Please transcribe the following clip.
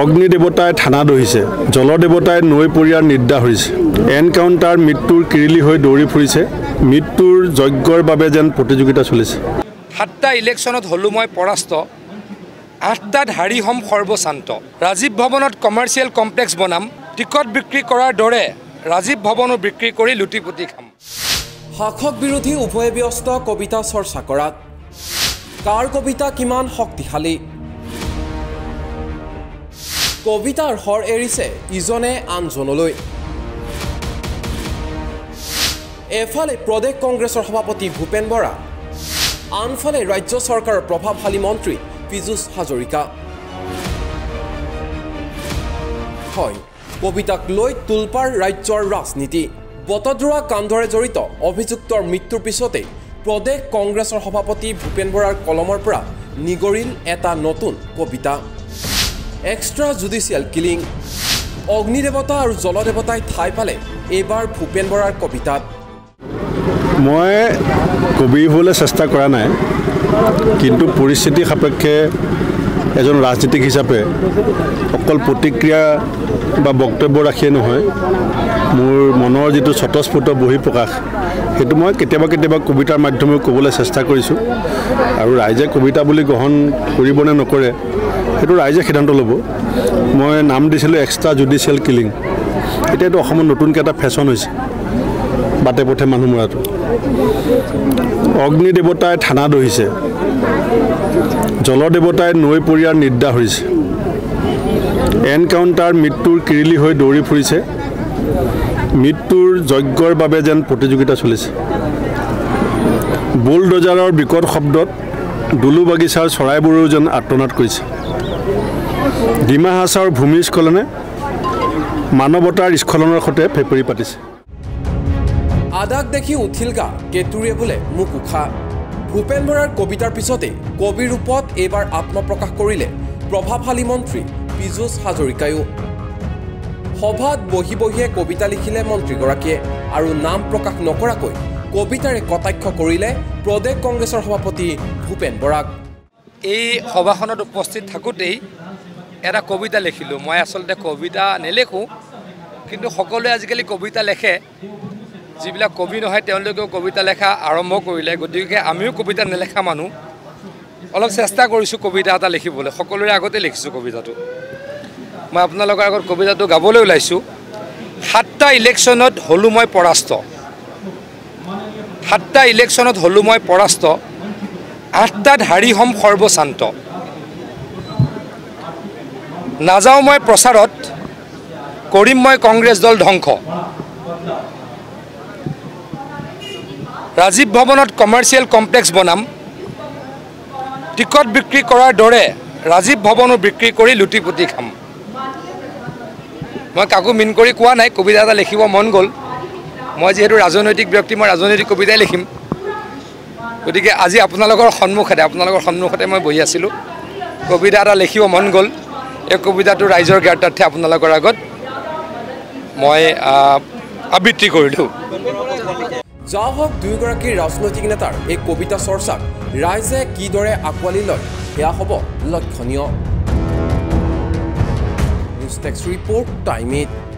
অগ্নি দেৱতাই থানা দহিছে। জলদেৱতাই নৈ পৰিয়াৰ নিদ্ৰা হৰিছে এনকাউণ্টাৰ মৃত্যুৰ কিৰিলি হৈ দৌৰি ফুৰিছে। মৃত্যুৰ যজ্ঞৰ বাবে যেন প্ৰতিযোগিতা চলিছে। সাতটা ইলেকশ্যনত হ'লোঁ মই পৰাস্ত। আঠটাত হাৰি হ'ম সৰ্বশান্ত। ৰাজীৱ ভৱনত কমাৰ্চিয়েল কমপ্লেক্স বনাম। টিকট বিক্ৰী কৰাৰ দৰে ৰাজীৱ ভৱনো বিক্ৰী কৰি লুটি পুতি খাম। শাসক বিৰোধী উভয়ে ব্যস্ত কবিতা চৰ্চা কৰাত। কাৰ কবিতা কিমান শক্তিশালী? কবিতাৰ শৰ এৰিছে ইজনে আনজনলৈ। এফালে প্ৰদেশ কংগ্ৰেছৰ সভাপতি ভূপেন বৰা আনফালে ৰাজ্য চৰকাৰৰ প্ৰভাৱশালী মন্ত্ৰী পীযুষ হাজৰিকা। হয় কবিতাক লৈ তোলপাৰ ৰাজ্যৰ ৰাজনীতি। বটদ্ৰোৱা কাণ্ডৰে জড়িত অভিযুক্তৰ মৃত্যুৰ পিছতেই প্ৰদেশ কংগ্ৰেছৰ সভাপতি ভূপেন বৰাৰ কলমৰ পৰা নিগৰিল এটা নতুন কবিতা। এক্সট্ৰা জুডিচিয়েল কিলিং অগ্নিদেৱতা আৰু জলদেৱতাই ঠাই পালে। এইবাৰ ভূপেন বৰাৰ কবিতাত মই কবি হ'বলৈ চেষ্টা কৰা নাই কিন্তু পৰিস্থিতি সাপেক্ষে এজন ৰাজনীতিক হিচাপে অকল প্ৰতিক্ৰিয়া বা বক্তব্য ৰাখিয়ে নহয় মোৰ মনৰ যিটো স্বতঃস্ফূৰ্ত বহিঃপ্ৰকাশ সেইটো মই কেতিয়াবা কেতিয়াবা কবিতাৰ মাধ্যমেৰে ক'বলৈ চেষ্টা কৰিছোঁ। আৰু ৰাইজে কবিতা বুলি গ্ৰহণ কৰিবনে নকৰে সেইটো ৰাইজে সিদ্ধান্ত ল'ব। মই নাম দিছিলোঁ এক্সট্ৰা জুডিচিয়েল কিলিং এতিয়া এইটো অসমত নতুনকৈ এটা ফেশ্বন হৈছে বাটে পথে মানুহ মৰাটো। অগ্নি দেৱতাই থানা দহিছে জলদেৱতাই নৈ পৰিয়াৰ নিদ্ৰা হৰিছে এনকাউণ্টাৰ মৃত্যুৰ কিৰিলি হৈ দৌৰি ফুৰিছে। মৃত্যুৰ যজ্ঞৰ বাবে যেন প্ৰতিযোগিতা চলিছে। বুলডজাৰৰ বিকট শব্দত দুলু বাগিচাৰ চৰাইবোৰেও যেন আৰ্তনাদ কৰিছে। ডিমা হাছাৰ ভূমিস্খলনে মানৱতাৰ স্খলনৰ সৈতে ফেপৰি পাতিছে। আদাক দেখি উঠিল গা কেতুৰিয়ে বোলে মোক উশাহ ভূপেন বৰাৰ কবিতাৰ পিছতেই কবিৰ ৰূপত এইবাৰ আত্মপ্ৰকাশ কৰিলে প্ৰভাৱশালী মন্ত্ৰী পীযুষ হাজৰিকায়ো। সভাত বহি বহিয়ে কবিতা লিখিলে মন্ত্ৰীগৰাকীয়ে আৰু নাম প্ৰকাশ নকৰাকৈ কবিতাৰে কটাক্ষ কৰিলে প্ৰদেশ কংগ্ৰেছৰ সভাপতি ভূপেন বৰাক এই সভাখনত উপস্থিত থাকোঁতেই এটা কবিতা লিখিলোঁ। মই আচলতে কবিতা নেলেখোঁ কিন্তু সকলোৱে আজিকালি কবিতা লেখে। যিবিলাক কবি নহয় তেওঁলোকেও কবিতা লেখা আৰম্ভ কৰিলে। গতিকে আমিও কবিতা নেলেখা মানুহ। অলপ চেষ্টা কৰিছোঁ কবিতা এটা লিখিবলৈ। সকলোৰে আগতে লিখিছোঁ কবিতাটো। মই আপোনালোকৰ আগত কবিতাটো গাবলৈ ওলাইছোঁ। সাতটা ইলেকশ্যনত হ'লোঁ মই পৰাস্ত। সাতটা ইলেকশ্যনত হ'লোঁ মই পৰাস্ত। আঠটাত হাৰি হ'ম সৰ্বশান্ত। নাযাওঁ মই প্ৰচাৰত কৰিম মই কংগ্ৰেছ দল ধ্বংস। ৰাজীৱ ভৱনত কমাৰ্চিয়েল কমপ্লেক্স বনাম। টিকট বিক্ৰী কৰাৰ দৰে ৰাজীৱ ভৱনো বিক্ৰী কৰি লুটি পুতি খাম। মই কাকো মিন কৰি কোৱা নাই কবিতা এটা লিখিব মন গ'ল। মই যিহেতু ৰাজনৈতিক ব্যক্তি মই ৰাজনৈতিক কবিতাই লিখিম। গতিকে আজি আপোনালোকৰ সন্মুখতে আপোনালোকৰ সন্মুখতে মই বহি আছিলোঁ। কবিতা এটা লিখিব মন গ'ল। এই কবিতাটো ৰাইজৰ জ্ঞাতাৰ্থে আপোনালোকৰ আগত মই আবৃত্তি কৰিলোঁ। যাওঁ হওক দুয়োগৰাকী ৰাজনৈতিক নেতাৰ এই কবিতা চৰ্চাক ৰাইজে কিদৰে আঁকোৱালি লয় সেয়া হ'ব লক্ষণীয়। tax report, time it.